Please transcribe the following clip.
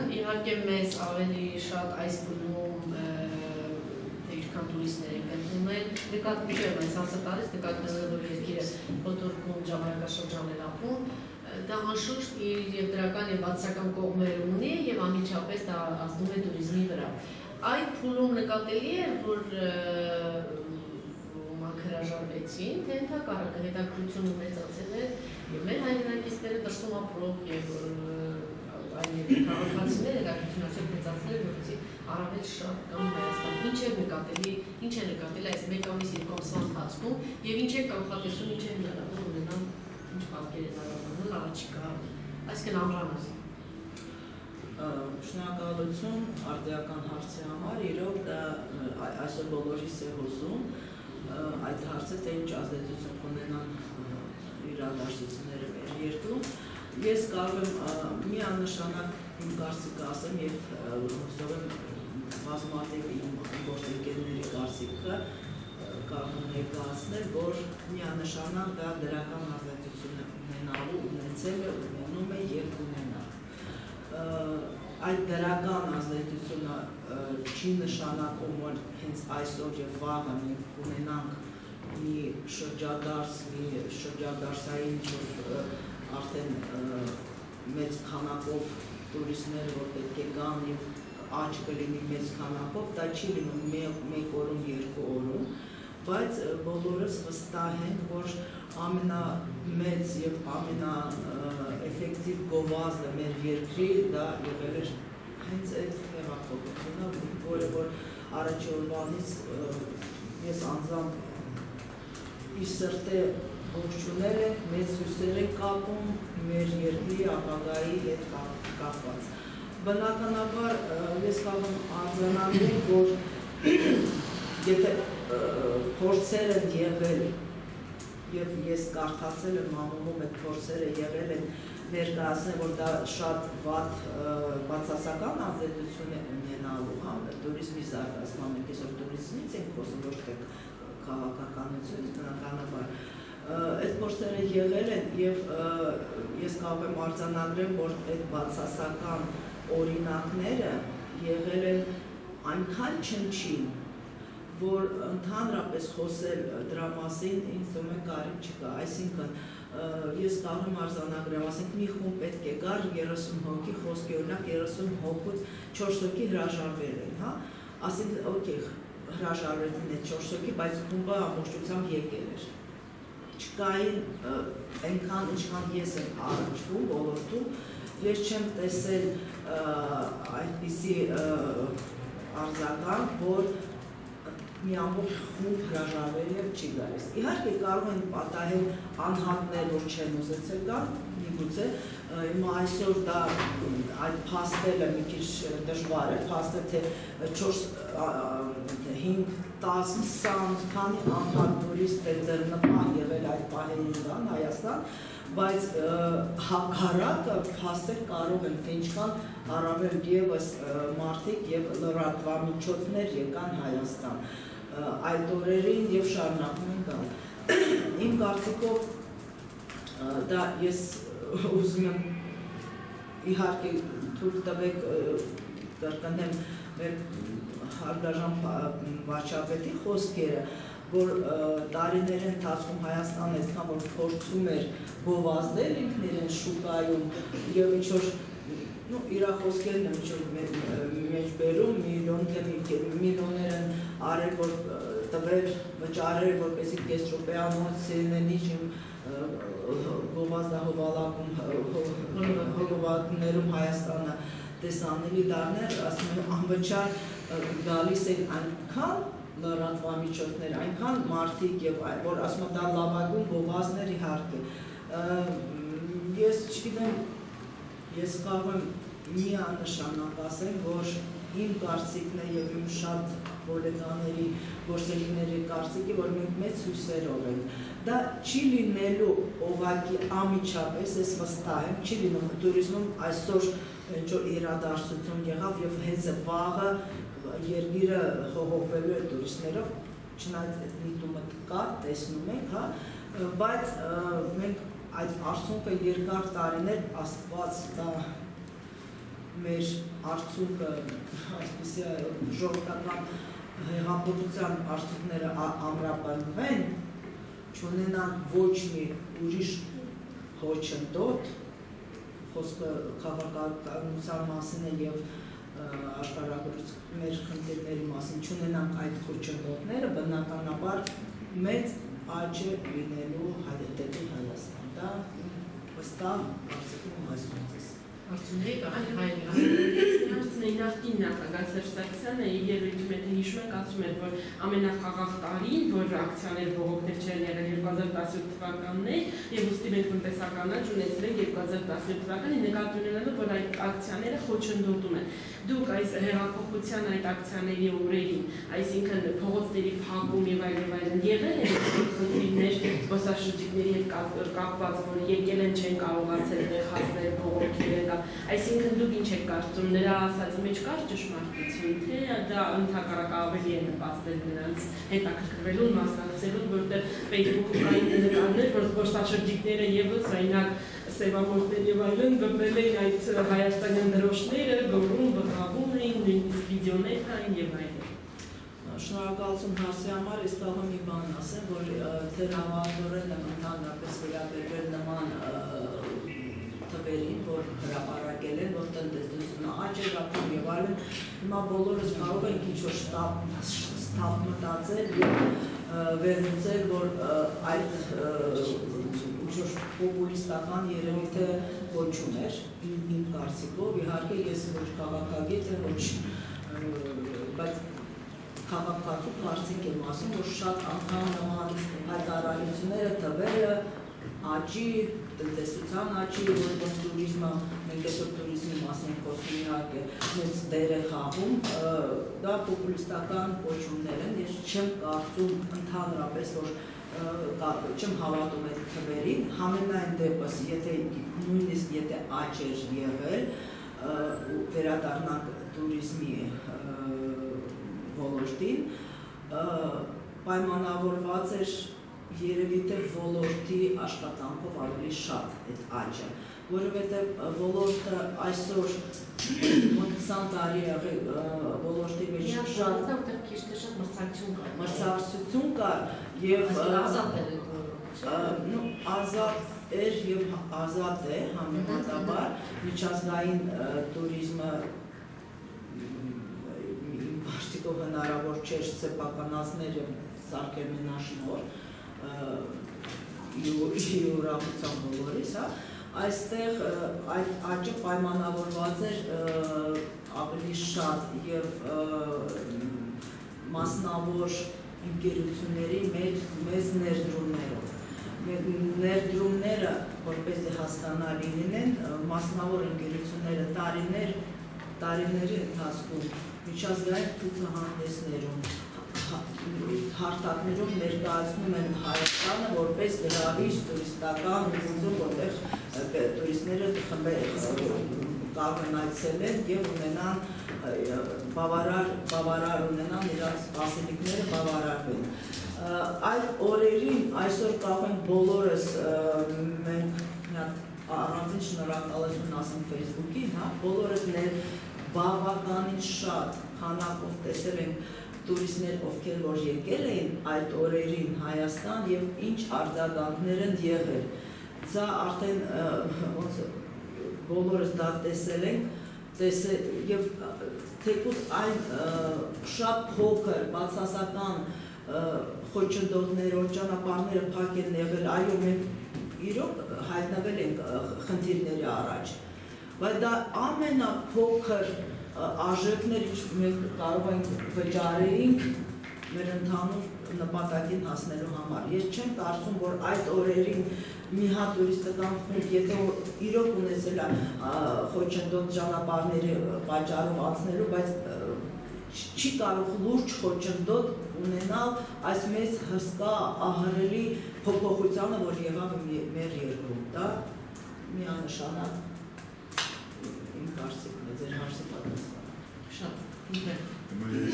Հայաստան իհարկե մեզ ավելի շատ այս բնում ինչքան տուրիստներ են գտնում են, նկատմիչ եմ այս ասատարից, նկատմելով որ երկիրը հոտորկում ժամանակաշրջաներ ապրում, դա անշուշտ իր եւ դրական եւ բացական կողմեր ունի եւ անմիջապես դա ազդում է туриզմի վրա։ Այդ փուլում նկատելի է, որ հրաժարվեցին, թե ընդհանրապես հետաքրություն ունեցածել են եւ մեր հայրենակիցները դրսում ապրող եւ այլ քաղաքացիները հետաքրությունացել մեծացնել որպեսզի առավել շատ կամ Հայաստան ինչ է նկատելի, ինչ է նկատելի այս մեկ ամիս երկու ամսվա ընթացքում եւ ինչ է կանխատեսում, ինչ է հնարավոր ունենալ, ինչ պատկեր է հնարավոր առաջիկա, այսինքն ամռանը շնորհակալություն արդիական հարցի համար, իրոք դա այսօր բոլորիս է հուզում այդ հարցը թե ինչ ազդեցություն կունենան իրադարձությունները մեր երկրում։ Ես կարող եմ միանշանակ իմ կարծիքը ասեմ եւ հուսով եմ բազմաթիվ իմ գործընկերների կարծիքը կարող ներկայացնել, որ միանշանակ դա դրական ազդեցություն ունենալու ունեցել է, ունենում է եւ կունենա այդ դրական ազդեցությունը չի նշանակում, որ հենց այսօր եւ վաղը մենք ունենանք մի շրջադարձ, մի շրջադարձային արդեն մեծ քանակով տուրիստներ, որ պետք է գան եւ աճ կլինի մեծ քանակով, դա չի լինում մեկ օրում, երկու օրում, բայց բոլորս վստահ ենք, որ ամենամեծ եւ ամենաէֆեկտիվ գովազդը մեր երկրի դա եղել էր հենց այդ հեղափոխությունը, որը որ առաջի օրվանից ես անձամբ իր սրտե ողջունել ենք, մեծ հույսեր ենք կապում մեր երկրի ապագայի հետ կապված։ Բնականաբար ես կարող արձանագրել, որ եթե փորձեր են եղել եւ ես կարդացել եմ ամոմում այդ փորձերը եղել են ներկայացնել, որ դա շատ վատ բացասական ազդեցություն է ունենալու, հա, туриզմի զարգացման, մենք այսօր туриզմից ենք խոսում, ոչ թե քաղաքականությունից, բնականաբար այդ փորձերը եղել են եւ ես կարող եմ արձանագրել, որ այդ բացասական օրինակները եղել են այնքան չնչին, որ ընդհանրապես խոսել դրա մասին ինձ թվում է կարիք չկա, այսինքն ես կարող եմ արձանագրեմ, ասենք մի խումբ պետք է գար 30 հոգի, խոսքի օրինակ 30 հոգուց 4 հոգի հրաժարվել են, հա, ասենք օքեյ հրաժարվեցին այդ 4 հոգի, բայց խումբը ամբողջությամբ եկել էր չկային այնքան ինչքան ես եմ առնչվում ոլորտում, ես չեմ տեսել այդպիսի արձագանք, որ մի ամբողջ խումբ հրաժարվել եւ չի գալիս։ Իհարկե կարող են պատահել անհատներ, որ չեն ուզեցել գալ, միգուցե հիմա այսօր դա այդ փաստելը մի քիչ դժվար է, փաստը թե 4 5 10 20 քանի անհատ տուրիստ է ձեռնպահ եղել այդ պահերին կան Հայաստան, բայց հակառակը փաստեր կարող են ինչքան առավել եւս մարդիկ եւ լրատվամիջոցներ եկան Հայաստան այդ օրերին եւ շարունակում են գալ։ Իմ կարծիքով դա ես ուզում եմ իհարկե թույլ տվեք կրկնեմ հարգաժան վարչապետի խոսքերը, որ տարիների ընթացքում Հայաստանը այսքան որ փորձում էր գովազդել ինքն իրեն շուկայում եւ ինչ որ նո իր խոսքերն եմ ինչ որ մեջ բերում միլիոն թե միլիոններ են արել որ տվել վճարել որպեսի կես րոպեանոցների իմ գովազդահովալակում հողովակներում Հայաստանը տեսանելի դառնել, ասում եմ, անվճար գալիս են այնքան լրատվամիջոցներ, այնքան մարդիկ եւ այլ, որ ասում եմ, դա լավագույն գովազներ իհարկե։ Ես չգիտեմ, ես կարող եմ միանշանակ ասեմ, որ իմ կարծիքն է եւ իմ շատ գոլեգաների, գործելիների կարծիքի, որ մենք մեծ հույսերով ենք։ Դա չի լինելու ողակի ամիջապես, ես վստահ եմ, չի լինում տուրիզմում այսօր ինչ որ իրադարձություն եղավ եւ հենց վաղը երկիրը հողողվելու է տուրիստներով, չնայած այդ միտումը կա, տեսնում ենք, հա, բայց մենք այդ արդյունքը երկար տարիներ աստված դա մեր արդյունքը այսպեսի ժողովրդական հեղափոխության արդյունքները ամրապնդվեն, չունենան ոչ մի ուրիշ խոչընդոտ, խոսքը քաղաքականության մասին է եւ աշխարհագրուց մեր խնդիրների մասին չունենանք այդ խոչընդոտները, բնականաբար մեծ աճ է լինելու հայտետի Հայաստան։ Դա վստահ կարծիքում այսպես Արդյունքների կան հայերի Նրանցն նախկին նախագահ Սերժ Սարգսյանը իր երևույթում եթե հիշում եք ասում էր որ ամենախաղաղ տարին որ ակցիաներ բողոքներ չեն եղել 2017 թվականն է եւ ուստի մենք տնտեսական աճ ունեցել ենք 2017 թվականին նկատի ունենալով որ այդ ակցիաները խոչընդոտում են դուք այս հեղափոխության այդ ակցիաների օրերին այսինքն փողոցների փակում եւ այլն եւ այլն եղել են խնդիրներ զբոսաշրջիկների հետ կապված որ եկել են չեն կարողացել դեղացնել բողոքերը Այսինքն դուք ինչ եք կարծում, նրա ասածի մեջ կար ճշմարտություն, թե դա ընդհակառակ ավելի է նպաստել նրանց հետաքրքրվելուն, մասնակցելուն, որտեղ Facebook-ում կային նկարներ, որ զբոսաշրջիկները եւս այնակ սևամորտներ եւ այլն գտնել էին այդ հայաստանյան դրոշները, գոռում, բղավում էին, նույնիսկ վիդեոներ կային եւ այլն։ Շնորհակալություն հարցի համար, ես կարող եմ մի բան ասեմ, որ թերավանդորեն ընդհանրապես վերաբերվել նման թվերին, որ հրապարակել են, որ ապրում եւ այլն, հիմա բոլորս կարող ենք ինչ-որ ստապ մտածել եւ վերլուծել, որ այդ ինչ-որ պոպուլիստական երևույթը ոչ ուներ, իմ կարծիքով, իհարկե ես ոչ քաղաքագետ եմ, ոչ բայց քաղաքացու կարծիք եմ ասում, որ շատ անգամ նման հայտարարությունները, թվերը աճի, տնտեսության աճի, որպես туриզմը, մենք այսօր туриզմի մասին խոսում իհարկե մեծ դեր է խաղում, դա պոպուլիստական կոչումներ են, ես չեմ կարծում ընդհանրապես, որ չեմ հավատում այդ թվերին, համենայն դեպս, եթե նույնիսկ եթե աճ էր եղել, վերադառնանք туриզմի ոլորտին, պայմանավորված էր երևի թե ոլորտի աշխատանքով ավելի շատ այդ աճը, որովհետև ոլորտը այսօր 20 տարի եղել ոլորտի մեջ շատ որտեղ քիչ թե շատ մրցակցություն կա։ Մրցակցություն կա եւ ազատ է նո ազատ էր եւ ազատ է համեմատաբար միջազգային туриզմը իմ բարձիկով հնարավոր չէր սեփականացնել եւ սարքել մենաշնորհ յուրահատության բոլորիս, հա, այստեղ այդ աճը պայմանավորված էր ավելի շատ եւ մասնավոր ընկերությունների մեծ մեծ ներդրումներով ներդրումները որպեսզի հասկանալի լինեն մասնավոր ընկերությունները տարիներ տարիների ընթացքում միջազգային ցուցահանդեսներում հարթակներով ներկայացնում են Հայաստանը որպես գրավիչ տուրիստական ուղղություն, որտեղ տուրիստները կարող են այցելել եւ ունենան բավարար բավարար ունենան իրաց սպասելիքները բավարարվեն։ Այդ օրերին այսօր կարող են բոլորս մենք առանձին շնորհակալություն ասեմ Facebook-ին, հա, բոլորս բավականին շատ քանակով տեսել ենք տուրիստներ, ովքեր որ եկել էին այդ օրերին Հայաստան եւ ինչ արձագանքներ են եղել։ Սա արդեն ոնց բոլորս դա տեսել ենք, տեսել եւ թեկուզ այն շատ փոքր բացասական խոչընդոտներով ճանապարհները փակ են եղել, այո, մենք իրոք հայտնվել ենք խնդիրների առաջ։ Բայց դա ամենափոքր արժեքներ, ինչ մենք կարող ենք վճարեինք մեր ընդհանուր նպատակին հասնելու համար։ Ես չեմ կարծում, որ այդ օրերին մի հատ տուրիստական խումբ, եթե իրոք ունեցել է խոչընդոտ ճանապարհների պատճառով անցնելու, բայց չի կարող լուրջ խոչընդոտ ունենալ այս մեծ հսկա ահռելի փոփոխությանը, որ եղավ մեր երկրում։ Դա միանշանակ իմ կարծիքն է, ձեր հարցը պատասխան։ Շատ։